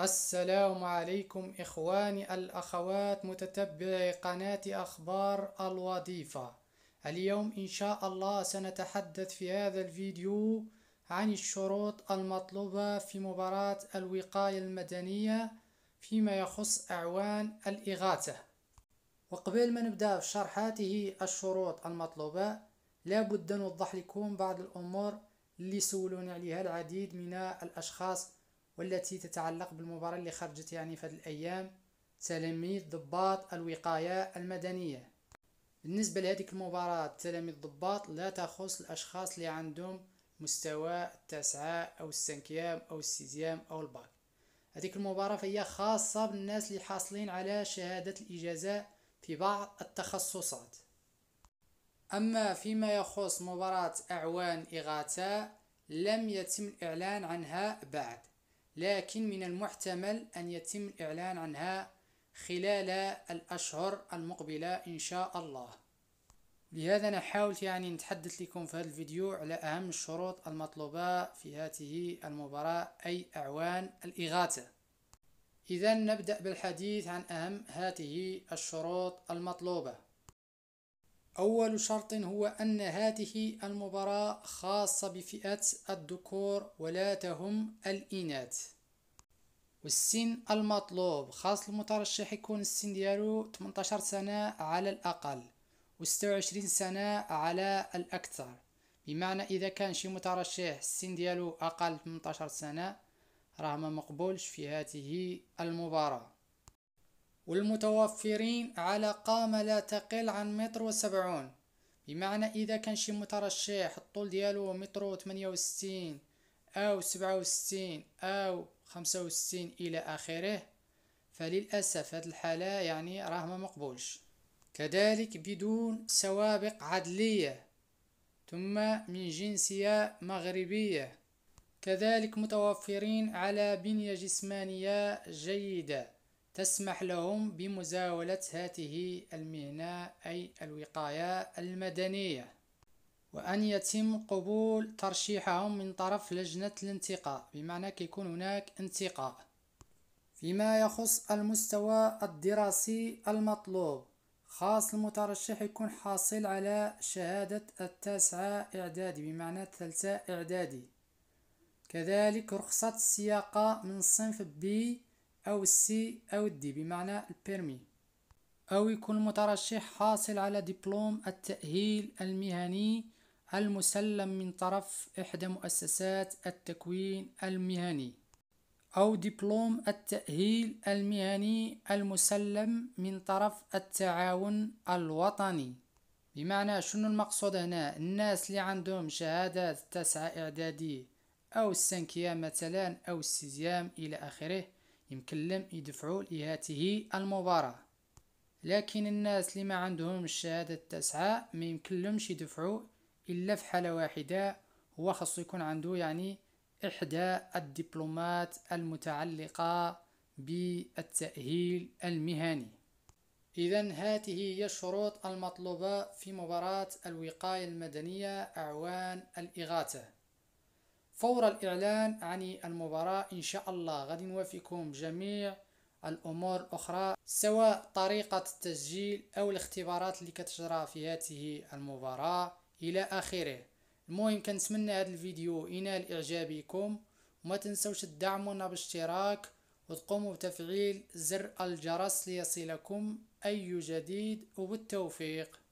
السلام عليكم إخواني الأخوات متتبعي قناة أخبار الوظيفة. اليوم إن شاء الله سنتحدث في هذا الفيديو عن الشروط المطلوبة في مباراة الوقاية المدنية فيما يخص أعوان الإغاثة. وقبل ما نبدأ في شرح هذه الشروط المطلوبة لابد نوضح لكم بعض الأمور اللي سولوني عليها العديد من الأشخاص والتي تتعلق بالمباراة اللي خرجت يعني في هذه الأيام تلاميذ ضباط الوقاية المدنية. بالنسبة لهذه المباراة تلاميذ ضباط لا تخص الأشخاص اللي عندهم مستوى التاسعة أو ال cinquième أو ال sixième أو الباك. هذه المباراة فهي خاصة بالناس اللي حاصلين على شهادة الإجازة في بعض التخصصات. أما فيما يخص مباراة أعوان إغاثة لم يتم الإعلان عنها بعد. لكن من المحتمل أن يتم الإعلان عنها خلال الأشهر المقبلة إن شاء الله. لهذا أنا حاولت يعني نتحدث لكم في هذا الفيديو على أهم الشروط المطلوبة في هذه المباراة أي أعوان الإغاثة. إذا نبدأ بالحديث عن أهم هذه الشروط المطلوبة. أول شرط هو أن هذه المباراة خاصة بفئة الذكور ولا تهم الإناث. والسن المطلوب خاص المترشح يكون السن ديالو 18 سنة على الأقل و 26 سنة على الأكثر. بمعنى إذا كان شي مترشح السن ديالو أقل من 18 سنة راه ما مقبولش في هذه المباراة. والمتوفرين على قامة لا تقل عن متر وسبعون. بمعنى إذا كان شي مترشح الطول ديالو متر وثمانية وستين أو سبعة وستين أو خمسة وستين إلى آخره. فللأسف هذه الحالة يعني راه ما مقبولش. كذلك بدون سوابق عدلية ثم من جنسية مغربية. كذلك متوفرين على بنية جسمانية جيدة. تسمح لهم بمزاولة هذه المهنة أي الوقاية المدنية. وأن يتم قبول ترشيحهم من طرف لجنة الانتقاء بمعنى كيكون هناك انتقاء. فيما يخص المستوى الدراسي المطلوب خاص المترشح يكون حاصل على شهادة التاسعة إعدادي بمعنى الثالثة إعدادي. كذلك رخصة السياقة من صنف B أو ال C أو ال D بمعنى ال permis أو يكون المترشح حاصل على دبلوم التأهيل المهني المسلم من طرف إحدى مؤسسات التكوين المهني. أو دبلوم التأهيل المهني المسلم من طرف التعاون الوطني. بمعنى شنو المقصود هنا؟ الناس اللي عندهم شهادات تسعة إعدادي أو السنكيام مثلا أو السيزيام إلى آخره يمكن لهم يدفعوا لهذه المباراة. لكن الناس اللي ما عندهم الشهادة التاسعة ما يمكن لهمش يدفعوا إلا في حالة واحدة هو خاصو يكون عنده يعني إحدى الدبلومات المتعلقة بالتأهيل المهني. إذا هذه هي الشروط المطلوبة في مباراة الوقاية المدنية أعوان الإغاثة. فور الإعلان عن المباراة إن شاء الله. غادي نوافيكم جميع الأمور الأخرى سواء طريقة التسجيل أو الاختبارات اللي كتجرى في هذه المباراة. إلى آخره. المهم كنتمنى هذا الفيديو ينال إعجابكم. وما تنسوش تدعمونا باشتراك وتقوموا بتفعيل زر الجرس ليصلكم أي جديد. وبالتوفيق.